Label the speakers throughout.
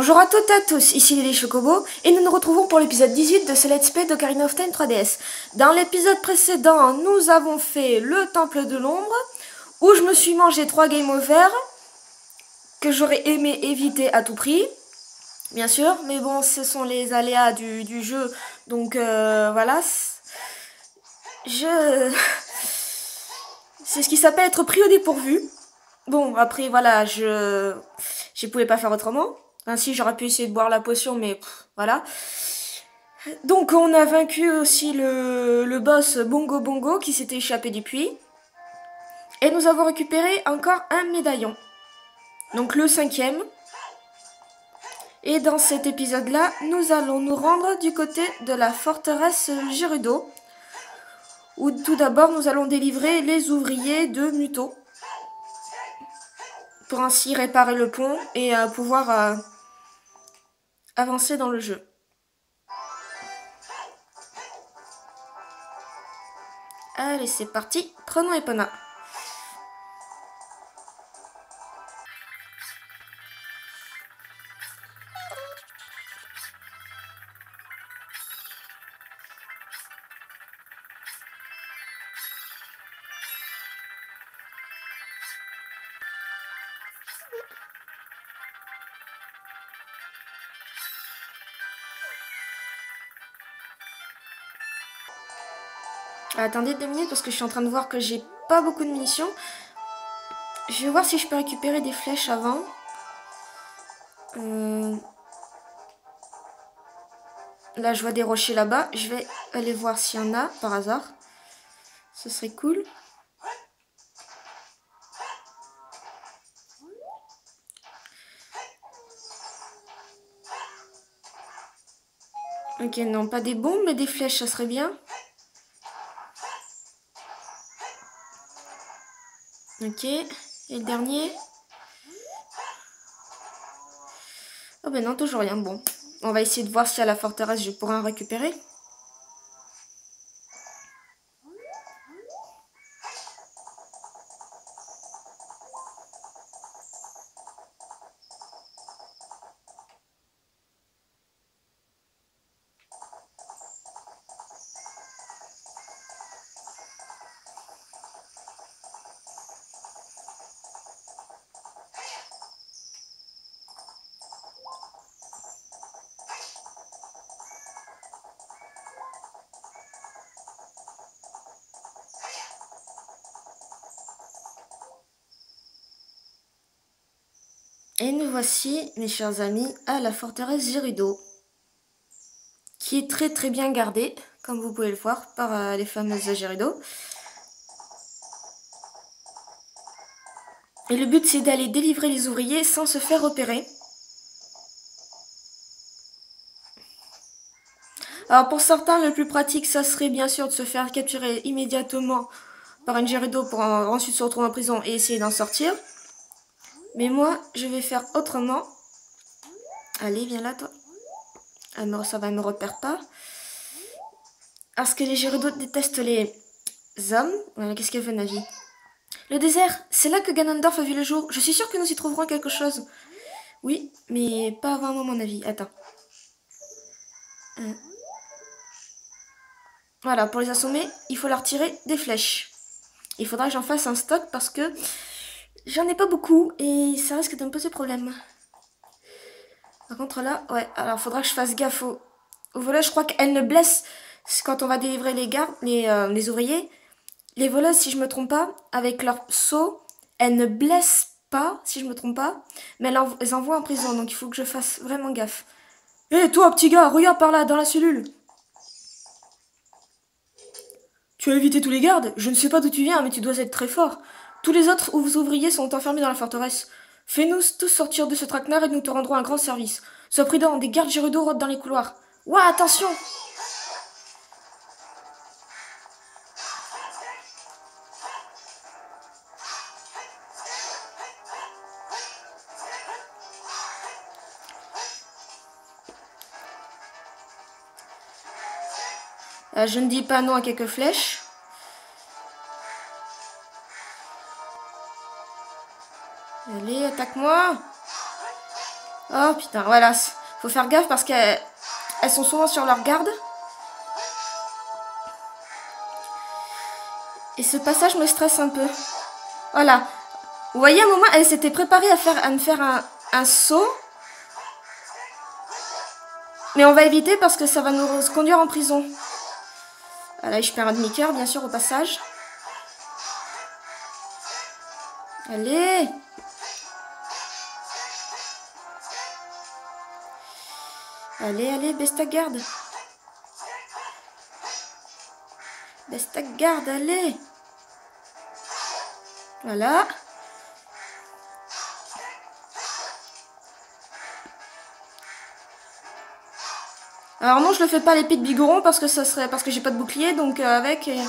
Speaker 1: Bonjour à toutes et à tous, ici Lily Chocobo et nous nous retrouvons pour l'épisode 18 de ce Let's Play d'Ocarina of Time 3DS. Dans l'épisode précédent, nous avons fait le Temple de l'Ombre où je me suis mangé 3 game over que j'aurais aimé éviter à tout prix. Bien sûr, mais bon, ce sont les aléas du, jeu, donc euh, voilà. Je... C'est ce qui s'appelle être pris au dépourvu. Bon, après, voilà, je... Je pouvais pas faire autrement. Ainsi, j'aurais pu essayer de boire la potion, mais voilà. Donc, on a vaincu aussi le, boss Bongo Bongo qui s'était échappé du puits. Et nous avons récupéré encore un médaillon. Donc, le cinquième. Et dans cet épisode-là, nous allons nous rendre du côté de la forteresse Gerudo. Où tout d'abord, nous allons délivrer les ouvriers de Muto. Pour ainsi réparer le pont et euh, pouvoir... Euh, avancer dans le jeu. Allez, c'est parti. Prenons Epona. Attendez deux minutes parce que je suis en train de voir que j'ai pas beaucoup de munitions. Je vais voir si je peux récupérer des flèches avant. Euh, là, je vois des rochers là-bas. Je vais aller voir s'il y en a par hasard. Ce serait cool. Ok, non, pas des bombes, mais des flèches, ça serait bien. Ok. Et le dernier Oh ben non, toujours rien. Bon. On va essayer de voir si à la forteresse je pourrais en récupérer. Et nous voici, mes chers amis, à la forteresse Gerudo, qui est très très bien gardée, comme vous pouvez le voir, par euh, les fameuses Gerudo. Et le but c'est d'aller délivrer les ouvriers sans se faire repérer. Alors pour certains, le plus pratique, ça serait bien sûr de se faire capturer immédiatement par une Gerudo pour ensuite se retrouver en prison et essayer d'en sortir. Mais moi, je vais faire autrement. Allez, viens là, toi. Alors, ça va, me repère pas. Parce que les Gerudo détestent les hommes. Qu'est-ce qu'elle veut, Navi? Le désert, c'est là que Ganondorf a vu le jour. Je suis sûre que nous y trouverons quelque chose. Oui, mais pas avant un moment. Attends. Euh. Voilà, pour les assommer, il faut leur tirer des flèches. Il faudra que j'en fasse un stock parce que J'en ai pas beaucoup et ça risque de me poser problème. Par contre là, ouais, alors faudra que je fasse gaffe au, voleuses. Je crois qu'elles ne blessent quand on va délivrer les gardes, les, euh, ouvriers. Les voleuses, si je me trompe pas, avec leur saut, elles ne blessent pas, si je me trompe pas, mais elles, les envoient en prison, donc il faut que je fasse vraiment gaffe. Hé, toi, petit gars, regarde par là, dans la cellule. Tu as évité tous les gardes? Je ne sais pas d'où tu viens, mais tu dois être très fort. Tous les autres ouvriers sont enfermés dans la forteresse. Fais-nous tous sortir de ce traquenard et nous te rendrons un grand service. Sois prudent, des gardes Gerudo rôdent dans les couloirs. Ouah, attention euh, Je ne dis pas non à quelques flèches. Allez, attaque-moi Oh putain, voilà. Faut faire gaffe parce qu'elles elles sont souvent sur leur garde. Et ce passage me stresse un peu. Voilà. Vous voyez, à un moment, elle s'était préparée à, me faire un, un saut. Mais on va éviter parce que ça va nous conduire en prison. Voilà, je perds un demi-cœur, bien sûr, au passage. Allez Allez, allez, baisse ta garde. Baisse ta garde, allez. Voilà. Alors non, je le fais pas l'épée de bigoron parce que ça serait parce que j'ai pas de bouclier, donc euh, avec et,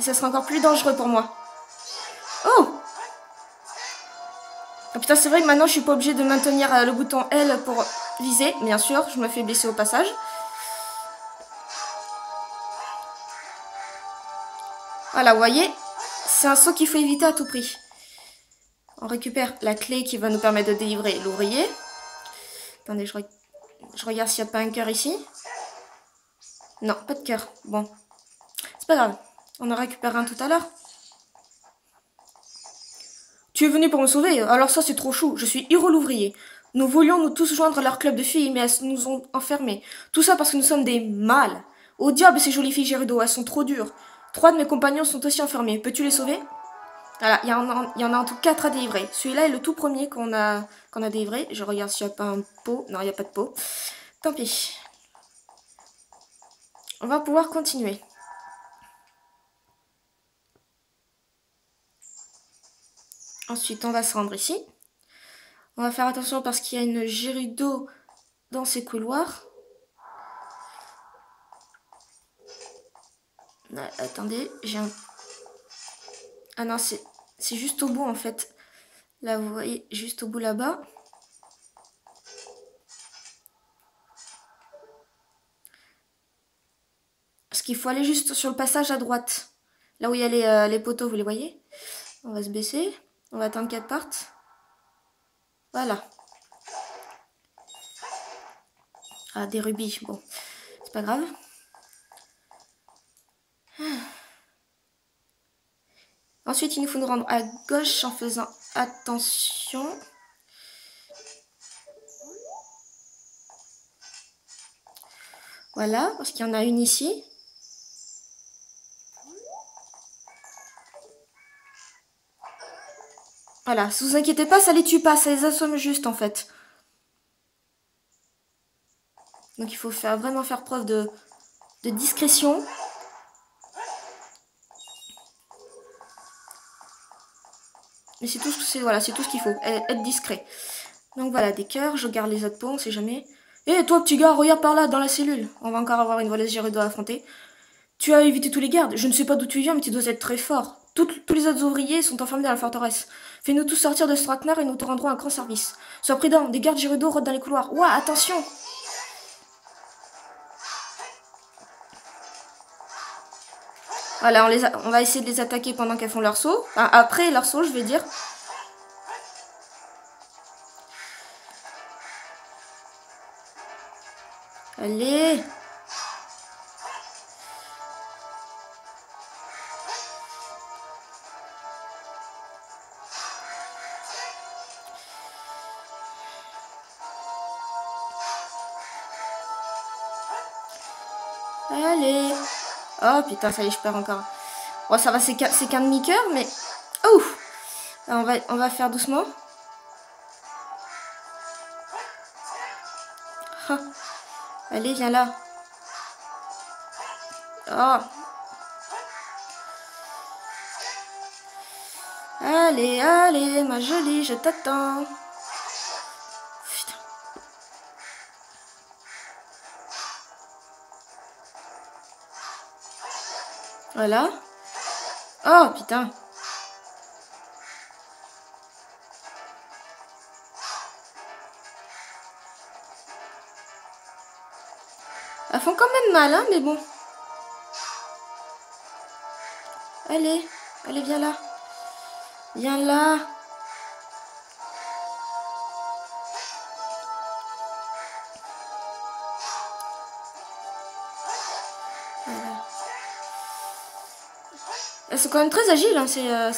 Speaker 1: ça serait encore plus dangereux pour moi. Oh oh putain, c'est vrai que maintenant je suis pas obligée de maintenir euh, le bouton L pour viser, bien sûr, je me fais blesser au passage. Voilà, vous voyez, c'est un saut qu'il faut éviter à tout prix. On récupère la clé qui va nous permettre de délivrer l'ouvrier. Attendez, je, je regarde s'il n'y a pas un cœur ici. Non, pas de cœur. Bon. C'est pas grave. On en récupère un tout à l'heure. Tu es venu pour me sauver Alors ça, c'est trop chou. Je suis Hiro l'ouvrier. Nous voulions nous tous joindre à leur club de filles, mais elles nous ont enfermés. Tout ça parce que nous sommes des mâles. Au diable, ces jolies filles Gerudo, elles sont trop dures. Trois de mes compagnons sont aussi enfermés. Peux-tu les sauver? Voilà, il y, y, en a en tout quatre à délivrer. Celui-là est le tout premier qu'on a, qu'on a délivré. Je regarde s'il n'y a pas un pot. Non, il n'y a pas de pot. Tant pis. On va pouvoir continuer. Ensuite, on va se rendre ici. On va faire attention parce qu'il y a une Gerudo dans ces couloirs. attendez, j'ai un... Ah non, c'est juste au bout en fait. Là, vous voyez, juste au bout là-bas. Il faut aller juste sur le passage à droite. Là où il y a les, euh, poteaux, vous les voyez? On va se baisser. On va attendre qu'elles partent. Voilà. Ah, des rubis. Bon, c'est pas grave. Ensuite, il nous faut nous rendre à gauche en faisant attention. Voilà, parce qu'il y en a une ici. Voilà, si vous inquiétez pas, ça les tue pas, ça les assomme juste en fait. Donc il faut vraiment faire preuve de, discrétion. Mais c'est tout, voilà, tout ce qu'il faut, être discret. Donc voilà, des cœurs, je garde les autres pots, on sait jamais. Eh toi petit gars, regarde par là, dans la cellule. On va encore avoir une voleuse Gérudo à affronter. Tu as évité tous les gardes. Je ne sais pas d'où tu viens, mais tu dois être très fort tous les autres ouvriers sont enfermés dans la forteresse. Fais-nous tous sortir de Straknar et nous te rendrons un grand service. Sois prudent, des gardes Gerudo rôdent dans les couloirs. Ouah, attention Voilà, on, on va essayer de les attaquer pendant qu'elles font leur saut. après leur saut, je vais dire. Allez Allez. Oh putain, ça y est, je perds encore. Bon, ça va, c'est qu'un demi-cœur, mais... Oh on va, faire doucement. Allez, viens là. Oh. Allez, allez, ma jolie, je t'attends. Voilà. Oh, putain. Elles font quand même mal, hein, mais bon. Allez, allez, viens là. Viens là. Elles sont quand même très agiles, hein, ces, euh,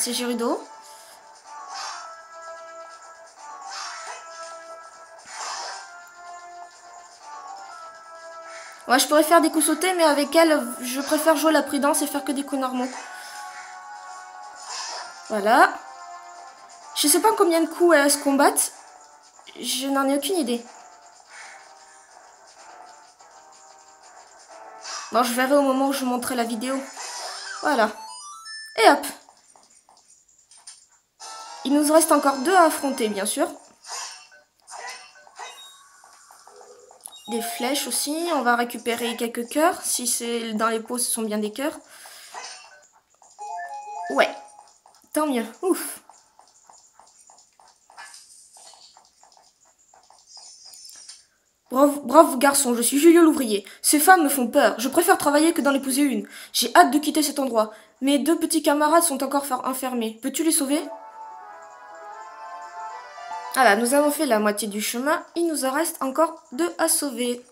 Speaker 1: je pourrais faire des coups sautés, mais avec elles, je préfère jouer la prudence et faire que des coups normaux. Voilà. Je sais pas combien de coups elles se combattent. Je n'en ai aucune idée. Bon, je verrai au moment où je vous montrerai la vidéo. Voilà. Et hop. Il nous reste encore deux à affronter, bien sûr. Des flèches aussi. On va récupérer quelques cœurs. Si c'est dans les pots, ce sont bien des cœurs. Ouais. Tant mieux. Ouf. Bravo garçon, je suis Julio l'ouvrier. Ces femmes me font peur. Je préfère travailler que d'en épouser une. J'ai hâte de quitter cet endroit. Mes deux petits camarades sont encore enfermés. Peux-tu les sauver? Voilà, nous avons fait la moitié du chemin. Il nous en reste encore deux à sauver.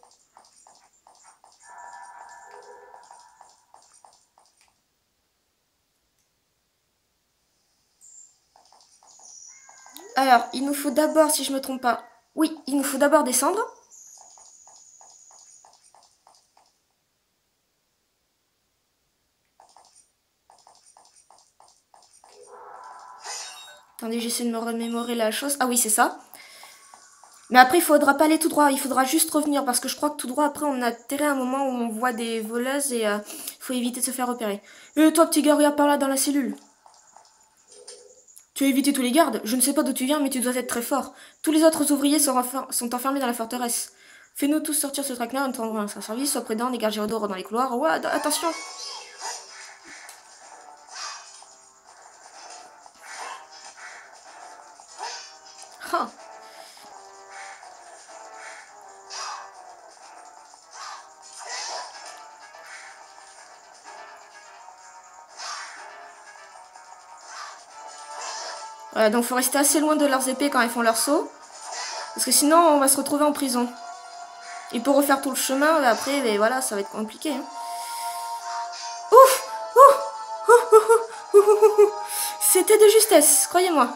Speaker 1: Alors, il nous faut d'abord, si je me trompe pas, oui, il nous faut d'abord descendre. Attendez, j'essaie de me remémorer la chose. Ah oui, c'est ça. Mais après, il faudra pas aller tout droit. Il faudra juste revenir parce que je crois que tout droit, après, on a atterri à un moment où on voit des voleuses et il euh, faut éviter de se faire repérer. Et euh, toi, petit gars, regarde par là dans la cellule. Tu as évité tous les gardes Je ne sais pas d'où tu viens, mais tu dois être très fort. Tous les autres ouvriers sont, enfermés dans la forteresse. Fais-nous tous sortir ce traquenard, nous tendrons un service, sois prudent, des gardes d'or dans les couloirs. Ouais, attention Voilà, donc faut rester assez loin de leurs épées quand ils font leur saut. Parce que sinon, on va se retrouver en prison. Et pour refaire tout le chemin, après, mais voilà, ça va être compliqué. Hein. Ouf C'était de justesse, croyez-moi.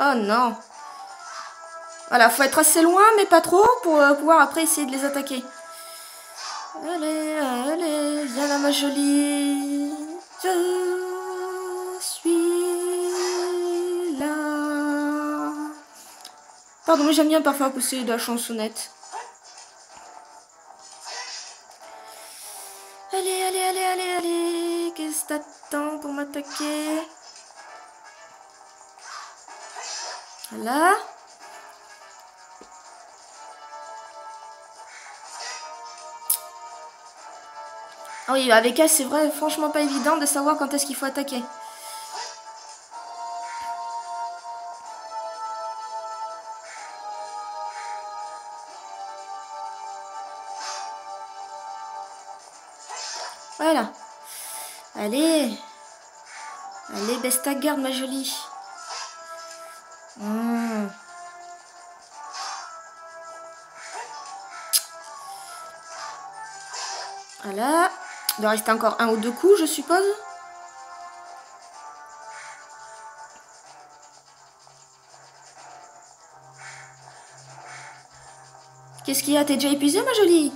Speaker 1: Oh non. Voilà, faut être assez loin, mais pas trop, pour euh, pouvoir après essayer de les attaquer. Allez, allez, viens là ma jolie. Je suis là. Pardon, mais j'aime bien parfois pousser de la chansonnette. Allez, allez, allez, allez, allez. Qu'est-ce que t'attends pour m'attaquer? Voilà. Oui, avec elle, c'est vrai, franchement pas évident de savoir quand est-ce qu'il faut attaquer. Voilà. Allez. Allez, baisse garde, ma jolie. Il doit rester encore un ou deux coups, je suppose. Qu'est-ce qu'il y a? T'es déjà épuisé, ma jolie?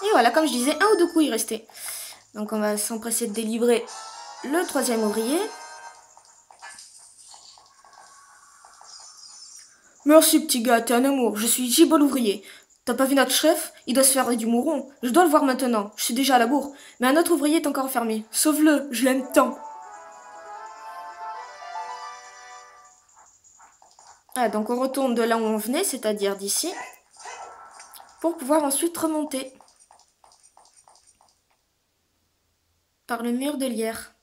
Speaker 1: Et voilà, comme je disais, un ou deux coups il restait. Donc on va s'empresser de délivrer le troisième ouvrier. Merci petit gars, t'es un amour, je suis Gibol ouvrier. T'as pas vu notre chef? Il doit se faire du mouron. Je dois le voir maintenant, je suis déjà à la bourre. Mais un autre ouvrier est encore enfermé. Sauve-le, je l'aime tant. Ah, donc on retourne de là où on venait, c'est-à-dire d'ici, pour pouvoir ensuite remonter. par le mur de lierre.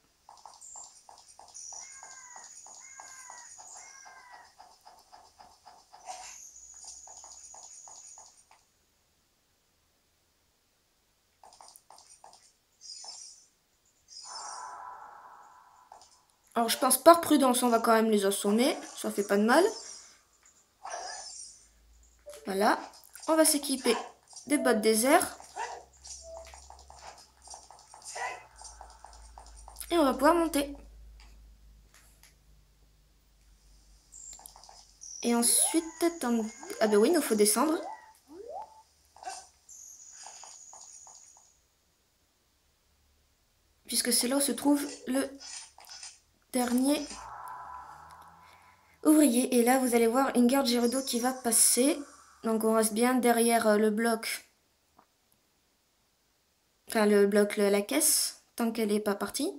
Speaker 1: Alors je pense par prudence on va quand même les assommer, ça fait pas de mal. Voilà, on va s'équiper des bottes désert. On va pouvoir monter. Et ensuite, attends... Ah ben oui, il nous faut descendre. Puisque c'est là où se trouve le dernier ouvrier. Et là, vous allez voir une garde Gérudo qui va passer. Donc on reste bien derrière euh, le bloc. Enfin, le bloc, la caisse, tant qu'elle n'est pas partie.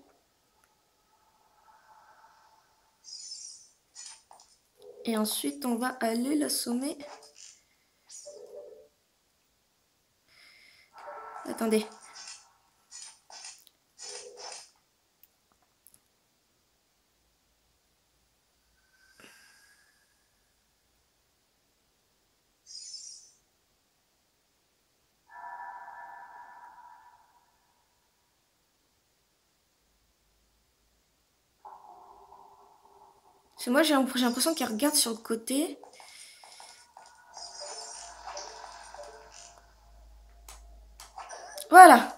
Speaker 1: Et ensuite, on va aller l'assommer. Attendez. Moi, j'ai l'impression qu'il regarde sur le côté. Voilà.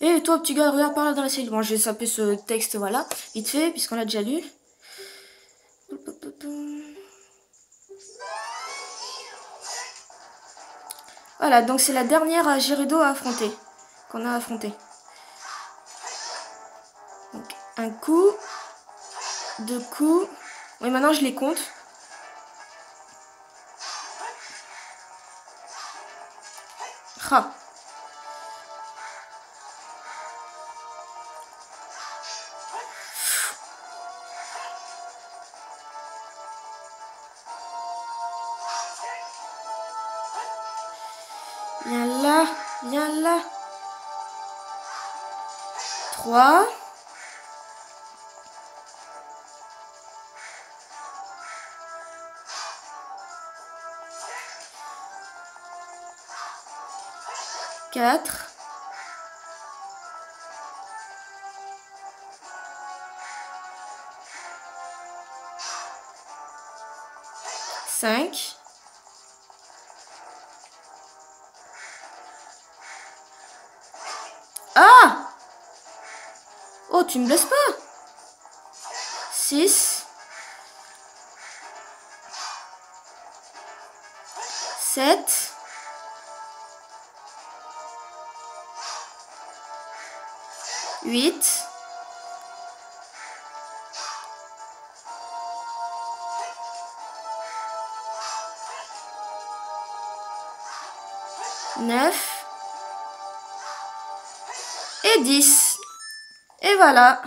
Speaker 1: Et toi, petit gars, regarde par là dans la cellule. Bon, je vais saper ce texte, voilà, vite fait, puisqu'on l'a déjà lu. Voilà, donc c'est la dernière Gerudo à affronter qu'on a affronté. Un coup, deux coups. Oui, maintenant je les compte. Viens là, viens là. 3. Quatre. Cinq. Oh, tu me laisses pas. 6 7 8 9 et 10 et voilà.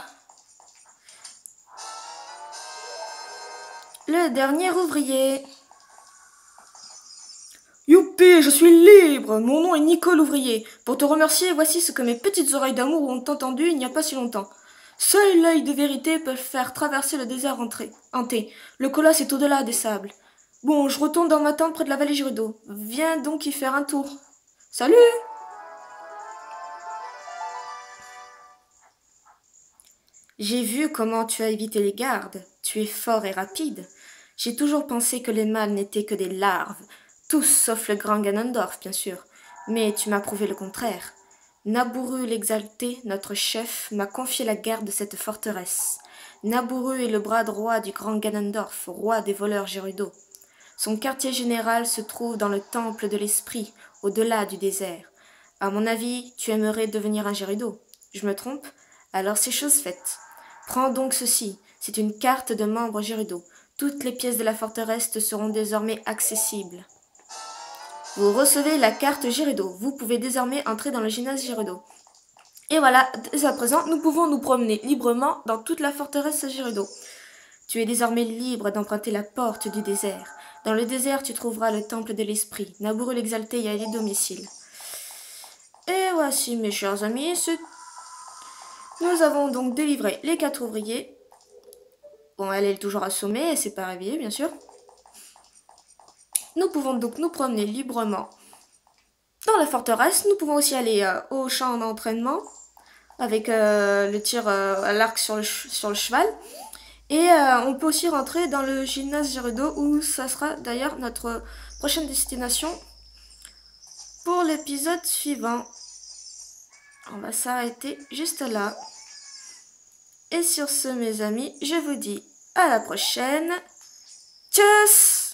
Speaker 1: Le dernier ouvrier. Youpi, je suis libre. Mon nom est Nicole Ouvrier. Pour te remercier, voici ce que mes petites oreilles d'amour ont entendu il n'y a pas si longtemps. Seul l'œil de vérité peut faire traverser le désert hanté. Le colosse est au-delà des sables. Bon, je retourne dans ma tente près de la vallée Girudo. Viens donc y faire un tour. Salut J'ai vu comment tu as évité les gardes. Tu es fort et rapide. J'ai toujours pensé que les mâles n'étaient que des larves. Tous sauf le grand Ganondorf, bien sûr. Mais tu m'as prouvé le contraire. Naburu l'exalté, notre chef, m'a confié la garde de cette forteresse. Naburu est le bras droit du grand Ganondorf, roi des voleurs Gerudo. Son quartier général se trouve dans le temple de l'esprit, au-delà du désert. À mon avis, tu aimerais devenir un Gerudo. Je me trompe? Alors c'est chose faite. Prends donc ceci, c'est une carte de membre Gerudo. Toutes les pièces de la forteresse te seront désormais accessibles. Vous recevez la carte Gerudo. Vous pouvez désormais entrer dans le gymnase Gerudo. Et voilà, dès à présent, nous pouvons nous promener librement dans toute la forteresse Gerudo. Tu es désormais libre d'emprunter la porte du désert. Dans le désert, tu trouveras le temple de l'esprit. Naburu l'exalté y a des domiciles. Et voici, mes chers amis, ce nous avons donc délivré les quatre ouvriers. Bon, elle est toujours assommée, elle s'est pas réveillée, bien sûr. Nous pouvons donc nous promener librement dans la forteresse. Nous pouvons aussi aller euh, au champ d'entraînement avec euh, le tir euh, à l'arc sur le, cheval. Et on peut aussi rentrer dans le gymnase Gerudo où ça sera d'ailleurs notre prochaine destination pour l'épisode suivant. On va s'arrêter juste là. Et sur ce, mes amis, je vous dis à la prochaine. Tchuss